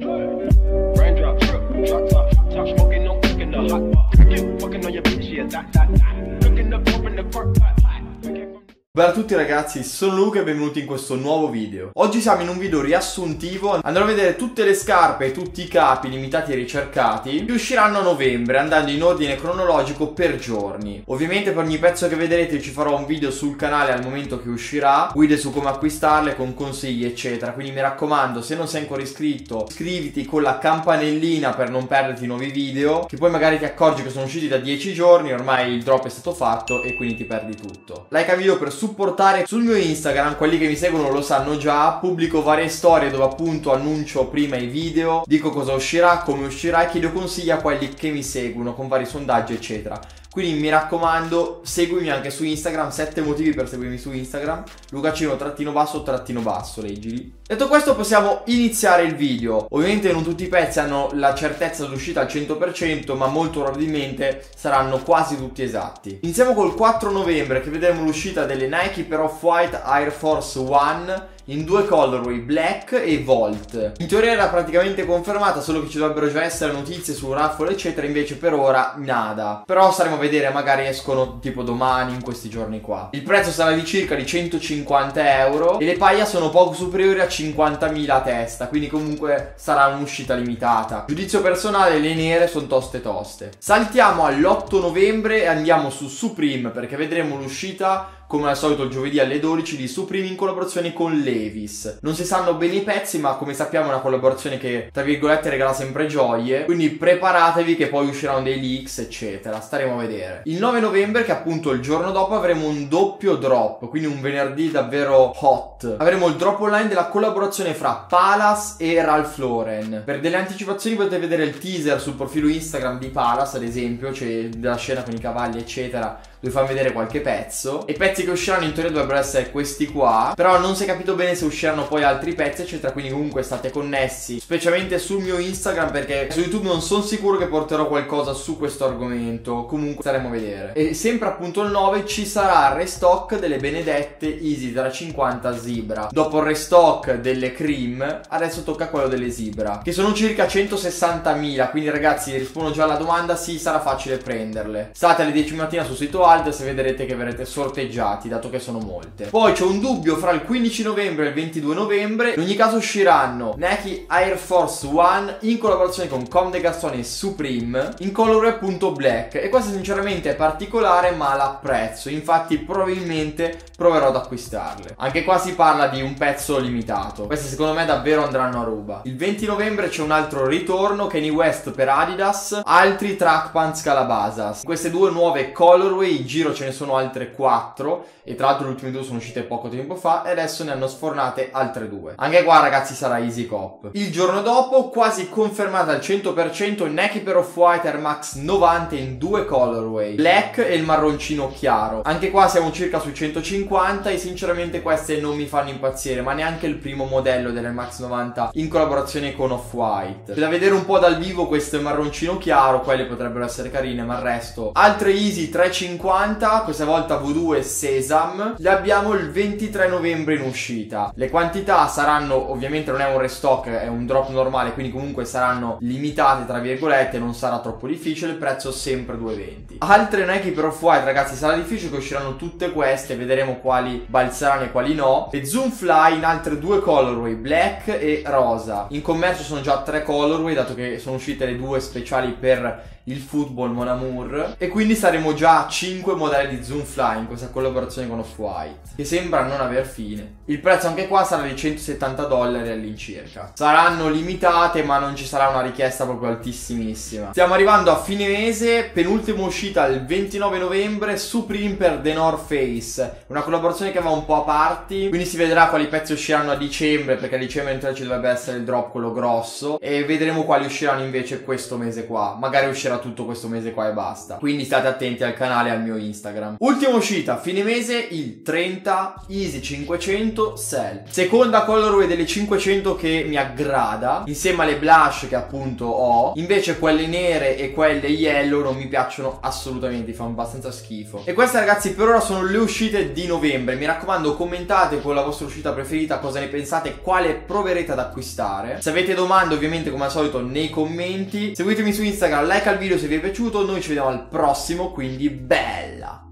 Raindrop, drop top, top smoking, no cooking the hot pot. Fucking on your bitch, yeah, that, that, that. Cooking dope in the crock pot. Bella a tutti ragazzi, sono Luca e benvenuti in questo nuovo video. Oggi siamo in un video riassuntivo, andrò a vedere tutte le scarpe e tutti i capi limitati e ricercati che usciranno a novembre andando in ordine cronologico per giorni. Ovviamente per ogni pezzo che vedrete ci farò un video sul canale al momento che uscirà, guide su come acquistarle con consigli eccetera, quindi mi raccomando se non sei ancora iscritto iscriviti con la campanellina per non perderti nuovi video, che poi magari ti accorgi che sono usciti da 10 giorni, ormai il drop è stato fatto e quindi ti perdi tutto. Like al video per supportare sul mio Instagram, quelli che mi seguono lo sanno già, pubblico varie storie dove appunto annuncio prima i video, dico cosa uscirà, come uscirà e chiedo consigli a quelli che mi seguono con vari sondaggi eccetera. Quindi mi raccomando, seguimi anche su Instagram, 7 motivi per seguirmi su Instagram, Lucacino trattino basso trattino basso, leggili. Detto questo possiamo iniziare il video. Ovviamente non tutti i pezzi hanno la certezza d'uscita al 100%, ma molto probabilmente saranno quasi tutti esatti. Iniziamo col 4 novembre che vedremo l'uscita delle Nike per Off-White Air Force One in due colorway, black e volt. In teoria era praticamente confermata, solo che ci dovrebbero già essere notizie su raffle eccetera, invece per ora nada. Però saremo a vedere, magari escono tipo domani, in questi giorni qua. Il prezzo sarà di circa di 150 euro e le paia sono poco superiori a 50.000 a testa, quindi comunque sarà un'uscita limitata. Giudizio personale, le nere sono toste toste. Saltiamo all'8 novembre e andiamo su Supreme perché vedremo l'uscita come al solito il giovedì alle 12 di Supreme in collaborazione con Levis. Non si sanno bene i pezzi, ma come sappiamo è una collaborazione che, tra virgolette, regala sempre gioie. Quindi preparatevi che poi usciranno dei leaks, eccetera. Staremo a vedere. Il 9 novembre, che appunto il giorno dopo, avremo un doppio drop, quindi un venerdì davvero hot. Avremo il drop online della collaborazione fra Palace e Ralph Lauren. Per delle anticipazioni potete vedere il teaser sul profilo Instagram di Palace, ad esempio, c'è della scena con i cavalli, eccetera vi farvi vedere qualche pezzo. E i che usciranno in teoria dovrebbero essere questi qua. Però non si è capito bene se usciranno poi altri pezzi, eccetera. Quindi comunque state connessi, specialmente sul mio Instagram, perché su YouTube non sono sicuro che porterò qualcosa su questo argomento. Comunque staremo a vedere. E sempre appunto il 9 ci sarà il restock delle benedette Easy 350 Zebra. Dopo il restock delle cream, adesso tocca quello delle Zebra, che sono circa 160.000. Quindi ragazzi, rispondo già alla domanda, sì, sarà facile prenderle. State alle 10 mattina sul sito Wild se vedrete che verrete sorteggiati, dato che sono molte. Poi c'è un dubbio fra il 15 novembre e il 22 novembre. In ogni caso usciranno Nike Air Force One in collaborazione con Com de Garçon Supreme in colore appunto black. E questo sinceramente è particolare ma l'apprezzo. Infatti probabilmente proverò ad acquistarle. Anche qua si parla di un pezzo limitato. Queste secondo me davvero andranno a ruba. Il 20 novembre c'è un altro ritorno, Kanye West per Adidas, altri track pants Calabasas. Queste due nuove colorway in giro ce ne sono altre 4 e tra l'altro le ultime due sono uscite poco tempo fa e adesso ne hanno sfornate altre due. Anche qua ragazzi sarà easy cop. Il giorno dopo quasi confermata al 100% Nike per Off-White Air Max 90 in due colorway, black e il marroncino chiaro. Anche qua siamo circa sui 150 e sinceramente queste non mi fanno impazzire, ma neanche il primo modello dell'Air Max 90 in collaborazione con Off-White. Da vedere un po' dal vivo questo marroncino chiaro, quelle potrebbero essere carine, ma il resto altre easy 350, questa volta V2 e Sesa Sesam le abbiamo il 23 novembre in uscita. Le quantità saranno, ovviamente non è un restock, è un drop normale, quindi comunque saranno limitate tra virgolette, non sarà troppo difficile, il prezzo sempre 2,20. Altre Nike per Off-White ragazzi sarà difficile che usciranno tutte queste, vedremo quali balzeranno e quali no. E Zoom Fly in altre due colorway, black e rosa. In commercio sono già tre colorway, dato che sono uscite le due speciali per il football Mon Amour e quindi saremo già a 5 modelli di Zoom Fly in questa collaborazione con Off-White che sembra non aver fine. Il prezzo anche qua sarà di 170 dollari all'incirca. Saranno limitate ma non ci sarà una richiesta proprio altissimissima. Stiamo arrivando a fine mese, penultima uscita il 29 novembre, Supreme per The North Face, una collaborazione che va un po' a parti, quindi si vedrà quali pezzi usciranno a dicembre perché a dicembre ci dovrebbe essere il drop quello grosso e vedremo quali usciranno invece questo mese qua. Magari uscirà tutto questo mese qua e basta. Quindi state attenti al canale al mio Instagram. Ultima uscita, fine mese, il 30 Easy 500 Cell. Seconda colorway delle 500 che mi aggrada, insieme alle blush che appunto ho. Invece quelle nere e quelle yellow non mi piacciono assolutamente, fanno abbastanza schifo. E queste ragazzi per ora sono le uscite di novembre. Mi raccomando commentate con la vostra uscita preferita cosa ne pensate, quale proverete ad acquistare. Se avete domande ovviamente come al solito nei commenti. Seguitemi su Instagram, like al video se vi è piaciuto. Noi ci vediamo al prossimo, quindi bella!